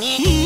に。